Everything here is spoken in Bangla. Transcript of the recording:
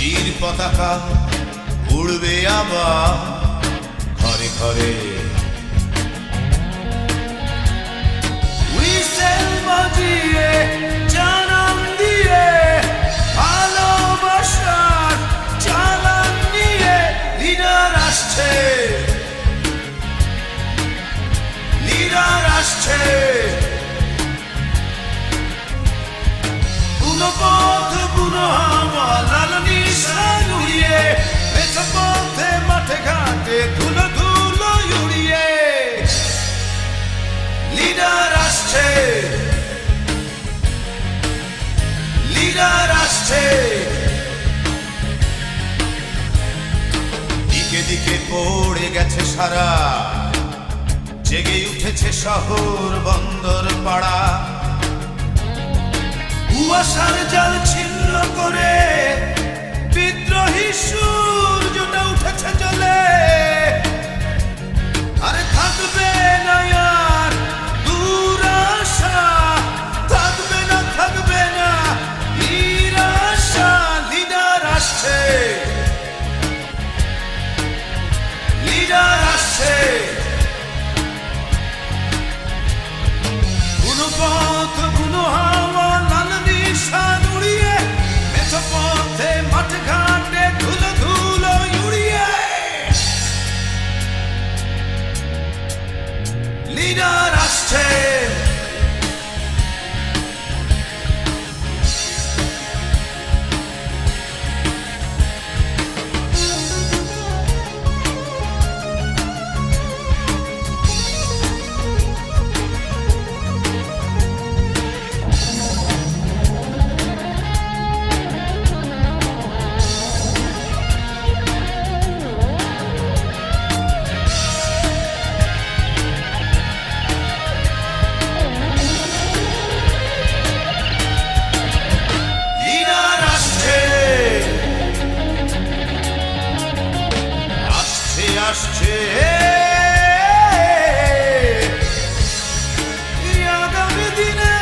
বীর পতাকা উড়বে আবার ঘরে ঘরে। হুইসেল বাজিয়ে জানান দিয়ে নিয়ে আসছে। পথ বুনো লিডার আসছে। দিকে দিকে পড়ে গেছে সারা। জেগে উঠেছে শহর বন্দর পাড়া। কুয়াশার জাল ছিন্ন করে বিদ্রোহী সূর্যটা আসছে আসছে এই আগামী দিনের